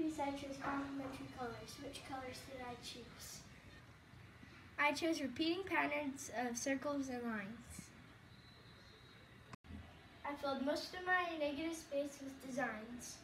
piece I chose complementary colors. Which colors did I choose? I chose repeating patterns of circles and lines. I filled most of my negative space with designs.